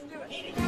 Let's do it.